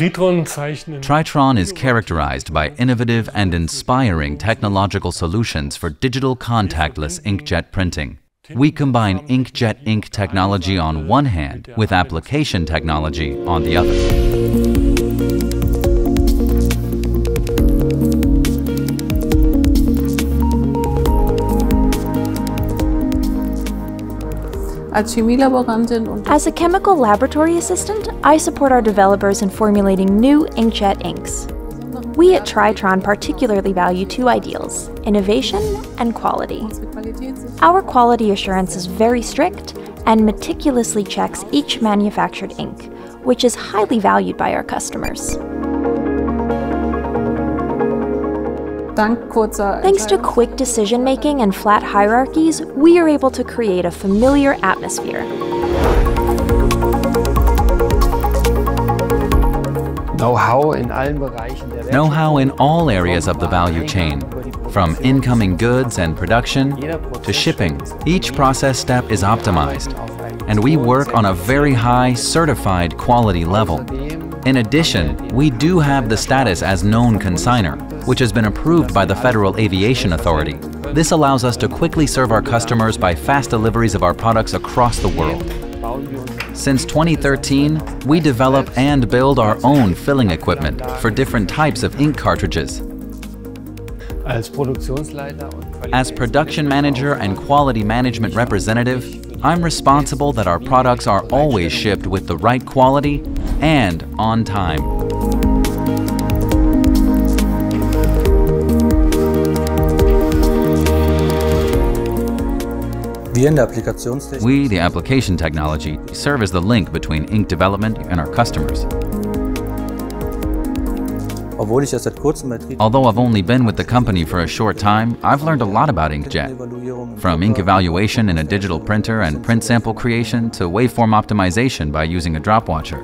Tritron is characterized by innovative and inspiring technological solutions for digital contactless inkjet printing. We combine inkjet ink technology on one hand with application technology on the other. As a chemical laboratory assistant, I support our developers in formulating new inkjet inks. We at Tritron particularly value two ideals innovation and quality. Our quality assurance is very strict and meticulously checks each manufactured ink, which is highly valued by our customers. Thanks to quick decision making and flat hierarchies, we are able to create a familiar atmosphere. Know-how in all areas of the value chain, from incoming goods and production to shipping. Each process step is optimized, and we work on a very high certified quality level. In addition, we do have the status as known consigner, which has been approved by the Federal Aviation Authority. This allows us to quickly serve our customers by fast deliveries of our products across the world. Since 2013, we develop and build our own filling equipment for different types of ink cartridges. As production manager and quality management representative, I'm responsible that our products are always shipped with the right quality and on time. We, the application technology, serve as the link between ink development and our customers. Although I've only been with the company for a short time, I've learned a lot about inkjet. From ink evaluation in a digital printer and print sample creation to waveform optimization by using a drop watcher.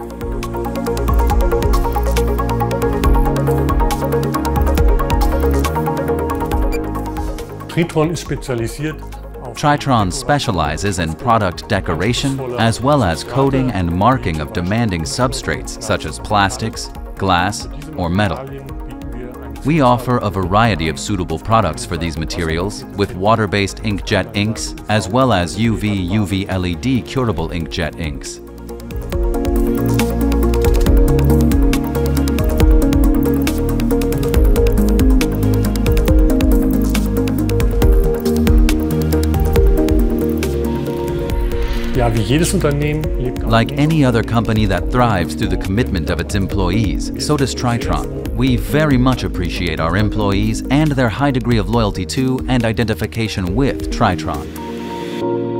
Tritron specializes in product decoration as well as coating and marking of demanding substrates such as plastics, glass, or metal. We offer a variety of suitable products for these materials with water-based inkjet inks as well as UV UV LED curable inkjet inks. Like any other company that thrives through the commitment of its employees, so does Tritron. We very much appreciate our employees and their high degree of loyalty to and identification with Tritron.